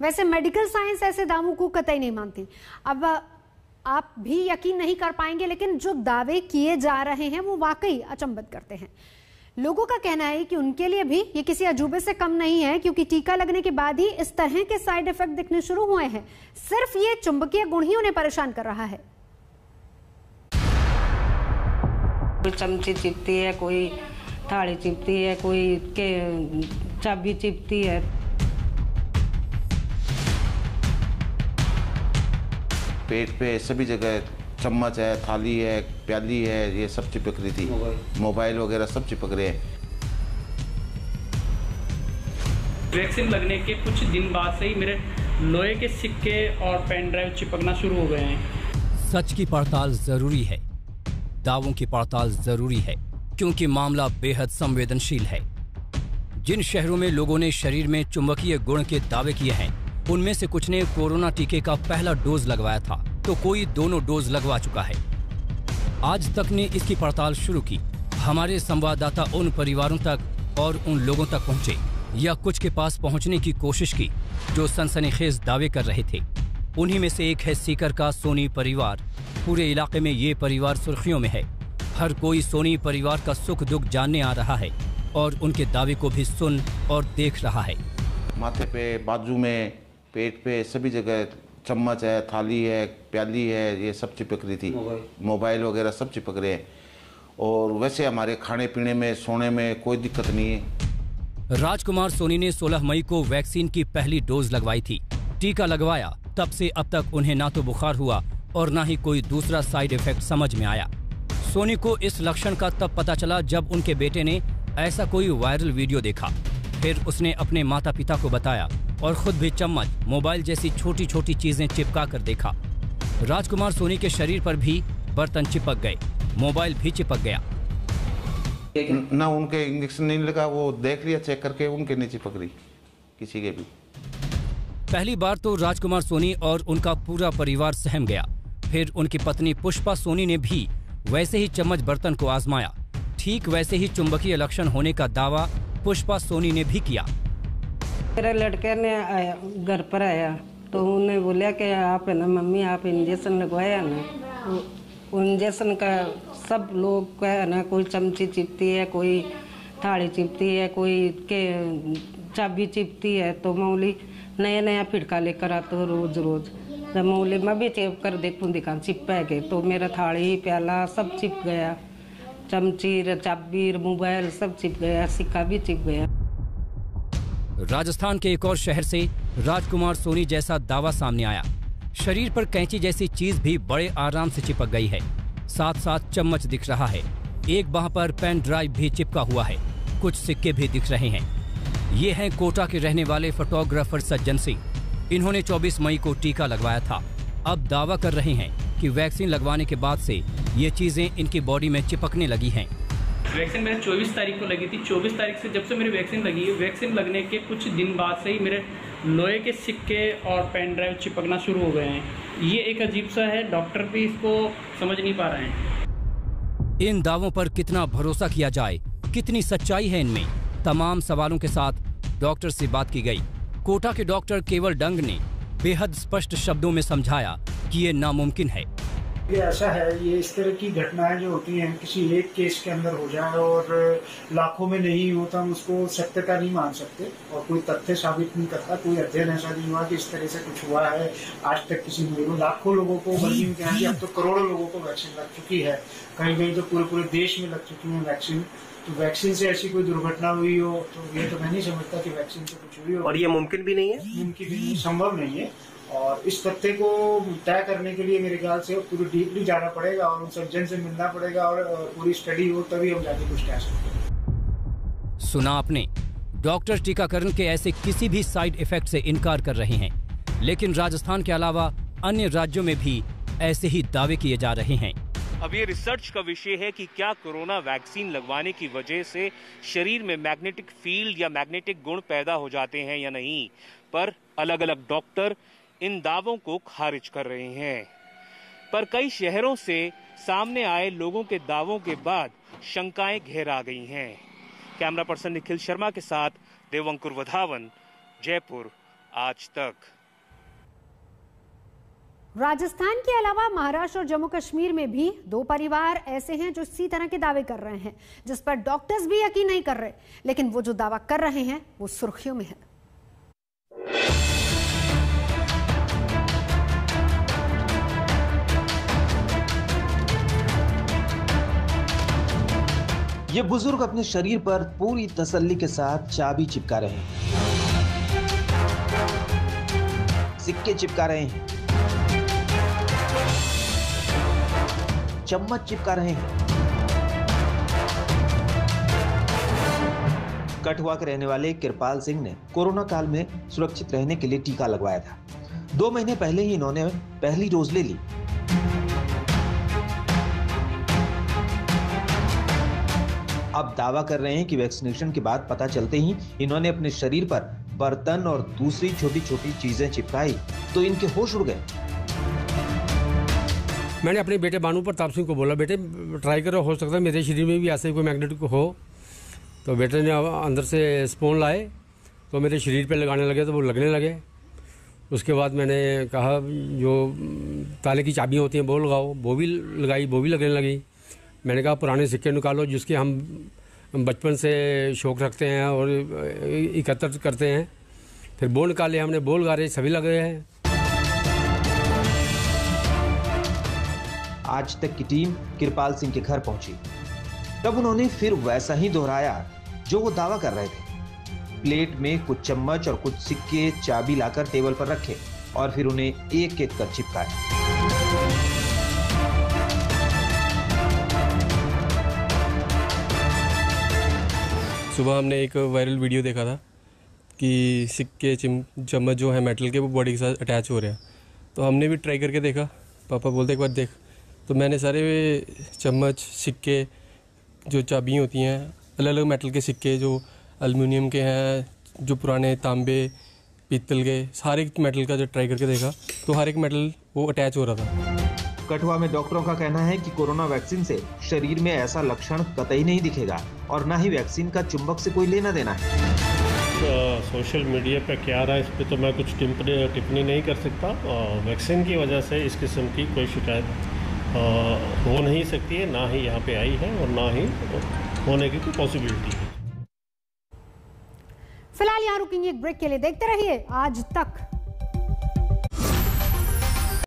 वैसे medical science ऐसे दावों को कतई नहीं मानती। अब, आप भी यकीन नहीं कर पाएँगे, लेकिन जो दावे किए जा रहे हैं, वो वाकई अचंभित करते हैं। लोगों का कहना है कि उनके लिए भी ये किसी अजूबे से कम नहीं है, क्योंकि टीका लगने के बाद ही इस तरह के साइड इफ़ेक्ट दिखने शुरू हुए हैं। सिर्फ़ ये चुंबकीय गुण ही उन्हें परेशान कर रहा है। कोई चमची चिपती है, कोई थाली चिपती है, कोई के चाबी चिपती है। पेट पे सभी जगह चम्मच है थाली है प्याली है ये सब चिपक रही थी। मोबाइल। वगैरह सब चिपक रहे हैं। वैक्सीन लगने के कुछ दिन बाद से ही मेरे लोहे के सिक्के और पेन ड्राइव चिपकना शुरू हो गए हैं। सच की पड़ताल ज़रूरी है। दावों की पड़ताल ज़रूरी है क्योंकि मामला बेहद संवेदनशील है। जिन शहरों में लोगों ने शरीर में चुंबकीय गुण के दावे किए हैं उनमें से कुछ ने कोरोना टीके का पहला डोज लगवाया था। तो कोई दोनों डोज लगवा चुका है। आज तक ने इसकी पड़ताल शुरू की। हमारे संवाददाता उन परिवारों तक और उन लोगों तक पहुँचे, या कुछ के पास पहुँचने की कोशिश की, जो सनसनीखेज दावे कर रहे थे। उन्हीं में से एक है सीकर का सोनी परिवार। पूरे इलाके में ये परिवार सुर्खियों में है। हर कोई सोनी परिवार का सुख दुख जानने आ रहा है, और उनके दावे को भी सुन और देख रहा है। माथे पे, बाजू में, पेट पे, सभी जगह चम्मच है थाली है प्याली है ये सब चिपक रही थी। मोबाइल। वगैरह सब चिपक रहे हैं। और वैसे हमारे खाने पीने में सोने में कोई दिक्कत नहीं है। राजकुमार सोनी ने 16 मई को वैक्सीन की पहली डोज लगवाई थी। टीका लगवाया तब से अब तक उन्हें ना तो बुखार हुआ और ना ही कोई दूसरा साइड इफ़ेक्ट समझ में आया। सोनी को इस लक्षण का तब पता चला जब उनके बेटे ने ऐसा कोई वायरल वीडियो देखा। फिर उसने अपने माता पिता को बताया और खुद भी चम्मच मोबाइल जैसी छोटी छोटी चीज़ें चिपका कर देखा। राजकुमार सोनी के शरीर पर भी बर्तन चिपक गए मोबाइल भी चिपक गया। ना उनके इंजेक्शन नहीं लगा वो देख लिया चेक करके उनके नहीं चिपक रही किसी के भी। पहली बार तो राजकुमार सोनी और उनका पूरा परिवार सहम गया। फिर उनकी पत्नी पुष्पा सोनी ने भी वैसे ही चम्मच बर्तन को आजमाया। ठीक वैसे ही चुंबकीय लक्षण होने का दावा पुष्पा सोनी ने भी किया। मेरे लड़के ने आया घर पर आया तो उन्हें बोला कि आप है ना, मम्मी, आप इंजेक्शन लगवाया ना। तो इंजेक्शन का सब लोग का है ना, कोई चमची चिपती है, कोई थाली चिपती है, कोई के, चाबी चिपती है तो मौली नया नया फिटका लेकर आते हो रोज रोज जब मौली मैं भी चेप कर देखूँ दिखा चिप गए तो मेरा थाली, प्याला सब चिप गया। चमची चाबी मोबाइल सब चिप गया, सिक्का भी चिप गया। राजस्थान के एक और शहर से राजकुमार सोनी जैसा दावा सामने आया। शरीर पर कैंची जैसी चीज़ भी बड़े आराम से चिपक गई है। साथ साथ चम्मच दिख रहा है। एक बाह पर पेन ड्राइव भी चिपका हुआ है। कुछ सिक्के भी दिख रहे हैं। ये हैं कोटा के रहने वाले फोटोग्राफर सज्जन सिंह। इन्होंने 24 मई को टीका लगवाया था। अब दावा कर रहे हैं कि वैक्सीन लगवाने के बाद से ये चीज़ें इनकी बॉडी में चिपकने लगी हैं। वैक्सीन मेरे 24 तारीख को लगी थी। 24 तारीख से जब से मेरी वैक्सीन लगी है वैक्सीन लगने के कुछ दिन बाद से ही मेरे लोहे के सिक्के और पेन ड्राइव चिपकना शुरू हो गए हैं। ये एक अजीब सा है, डॉक्टर भी इसको समझ नहीं पा रहे हैं। इन दावों पर कितना भरोसा किया जाए, कितनी सच्चाई है इनमें? तमाम सवालों के साथ डॉक्टर से बात की गई। कोटा के डॉक्टर केवल डंग ने बेहद स्पष्ट शब्दों में समझाया कि ये नामुमकिन है। ये ऐसा है ये इस तरह की घटनाएँ जो होती हैं किसी एक केस के अंदर हो जाए और लाखों में नहीं हो तो हम उसको सत्यता नहीं मान सकते और कोई तथ्य साबित नहीं करता कोई अध्ययन ऐसा नहीं हुआ कि इस तरह से कुछ हुआ है आज तक किसी ने लाखों लोगों को बल्कि कि अब तो करोड़ों लोगों को वैक्सीन लग चुकी है कहीं कहीं तो पूरे पूरे देश में लग चुकी है वैक्सीन तो वैक्सीन से ऐसी कोई दुर्घटना हुई हो तो ये तो मैं नहीं समझता कि वैक्सीन से कुछ हुई हो। और ये मुमकिन भी नहीं है? मुमकिन भी नहीं संभव नहीं है और इस तथ्य को तय करने के लिए मेरे ख्याल से पूरी डीपली जाना पड़ेगा और उन सर्जन से मिलना पड़ेगा और पूरी स्टडी हो तभी हम जाके कुछ कह सकते सुना आपने? डॉक्टर टीकाकरण के ऐसे किसी भी साइड इफ़ेक्ट से इनकार कर रहे हैं। लेकिन राजस्थान के अलावा अन्य राज्यों में भी ऐसे ही दावे किए जा रहे हैं। अब ये रिसर्च का विषय है कि क्या कोरोना वैक्सीन लगवाने की वजह से शरीर में मैग्नेटिक फ़ील्ड या मैग्नेटिक गुण पैदा हो जाते हैं या नहीं। पर अलग अलग डॉक्टर इन दावों को खारिज कर रहे हैं। पर कई शहरों से सामने आए लोगों के दावों के बाद शंकाएँ घेरा गई हैं। कैमरा पर्सन निखिल शर्मा के साथ देवंकुर वधावन, जयपुर, आज तक। राजस्थान के अलावा महाराष्ट्र और जम्मू कश्मीर में भी दो परिवार ऐसे हैं जो इसी तरह के दावे कर रहे हैं, जिस पर डॉक्टर्स भी यकीन नहीं कर रहे। लेकिन वो जो दावा कर रहे हैं, वो सुर्खियों में है। ये बुज़ुर्ग अपने शरीर पर पूरी तसल्ली के साथ चाबी चिपका रहे हैं। सिक्के चिपका रहे हैं। चम्मच चिपका रहे हैं। कठुआ के रहने वाले कृपाल सिंह ने कोरोना काल में सुरक्षित रहने के लिए टीका लगवाया था। दो महीने पहले ही इन्होंने पहली डोज ले ली। अब दावा कर रहे हैं कि वैक्सीनेशन के बाद पता चलते ही इन्होंने अपने शरीर पर बर्तन और दूसरी छोटी छोटी चीज़ें चिपकाई तो इनके होश उड़ गए। मैंने अपने बेटे बानू प्रताप सिंह को बोला, बेटे, ट्राई करो, हो सकता है मेरे शरीर में भी ऐसे कोई मैग्नेटिक हो। तो बेटे ने अंदर से स्पोन लाए तो मेरे शरीर पे लगाने लगे तो वो लगने लगे। उसके बाद मैंने कहा, जो, ताले की चाबियाँ होती हैं, वो लगाओ। वो भी लगाई, वो भी लगने लगी। मैंने कहा, पुराने सिक्के निकालो, जिसके हम बचपन से शौक रखते हैं और एकत्र करते हैं। फिर बोल निकाले, हमने बोल गारे, सभी लगे हैं। आज तक की टीम कृपाल सिंह के घर पहुँची। तब उन्होंने फिर वैसा ही दोहराया, जो वो दावा कर रहे थे। प्लेट में कुछ चम्मच और कुछ सिक्के चाबी लाकर टेबल पर रखे और फिर उन्हें एक एक कर चिपकाया सुबह हमने एक वायरल वीडियो देखा था कि सिक्के चिम, चम्मच जो है मेटल के, वो बॉडी के साथ अटैच हो रहे हैं। तो हमने भी ट्राई करके देखा। पापा बोलते, एक बार देख। तो मैंने सारे चम्मच सिक्के जो चाबी होती हैं अलग अलग मेटल के सिक्के जो एलुमिनियम के हैं, जो पुराने तांबे, पीतल के, सारे मेटल का जो ट्राई करके देखा तो हर एक मेटल वो अटैच हो रहा था। कठुआ में डॉक्टरों का कहना है कि कोरोना वैक्सीन से शरीर में ऐसा लक्षण कतई नहीं दिखेगा और न ही वैक्सीन का चुंबक से कोई लेना देना है। सोशल मीडिया पे क्या रहा है इस पर तो मैं कुछ टिप्पणी टिप्पणी नहीं कर सकता। वैक्सीन की वजह से इस किस्म की कोई शिकायत हो नहीं सकती है ना ही यहाँ पे आई है और ना ही होने की कोई पॉसिबिलिटी है। फ़िलहाल यहाँ रुकेंगे एक ब्रेक के लिए। देखते रहिए आज तक।